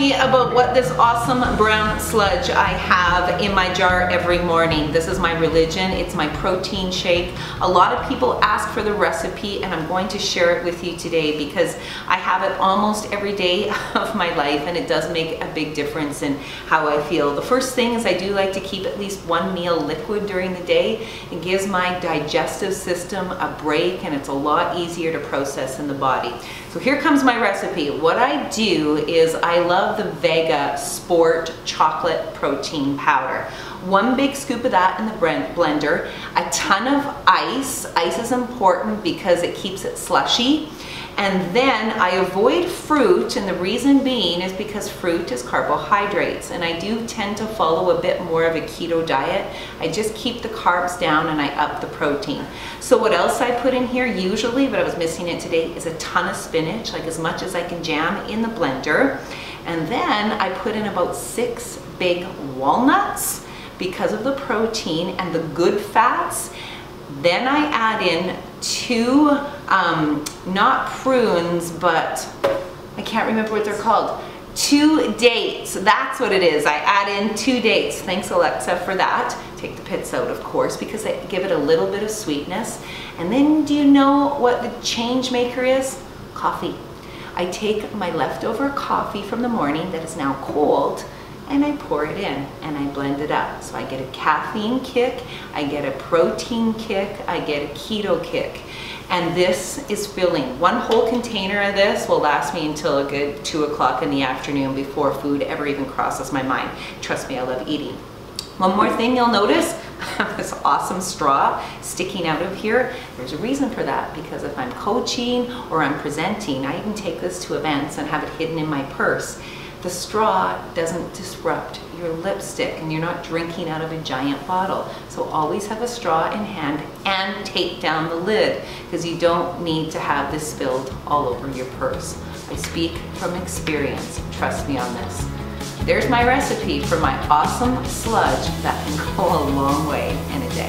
me about what this awesome brown sludge I have in my jar every morning. This is my religion. It's my protein shake. A lot of people ask for the recipe and I'm going to share it with you today because I have it almost every day of my life and it does make a big difference in how I feel. The first thing is I do like to keep at least one meal liquid during the day. It gives my digestive system a break and it's a lot easier to process in the body. So here comes my recipe. What I do is I love the Vega Sport Chocolate Protein Powder. One big scoop of that in the blender, a ton of ice. Ice is important because it keeps it slushy. And then I avoid fruit, and the reason being is because fruit is carbohydrates, and I do tend to follow a bit more of a keto diet. I just keep the carbs down and I up the protein. So what else I put in here usually, but I was missing it today, is a ton of spinach, like as much as I can jam in the blender. And then I put in about six big walnuts because of the protein and the good fats. Then I add in two, um, not prunes, but I can't remember what they're called. Two dates, that's what it is. I add in two dates. Thanks Alexa for that. Take the pits out of course because they give it a little bit of sweetness. And then do you know what the change maker is? Coffee. I take my leftover coffee from the morning that is now cold and I pour it in and I blend it up. So I get a caffeine kick, I get a protein kick, I get a keto kick. And this is filling. One whole container of this will last me until a good two o'clock in the afternoon before food ever even crosses my mind. Trust me, I love eating. One more thing you'll notice, this awesome straw sticking out of here. There's a reason for that because if I'm coaching or I'm presenting, I even take this to events and have it hidden in my purse the straw doesn't disrupt your lipstick and you're not drinking out of a giant bottle. So always have a straw in hand and tape down the lid because you don't need to have this spilled all over your purse. I speak from experience, trust me on this. There's my recipe for my awesome sludge that can go a long way in a day.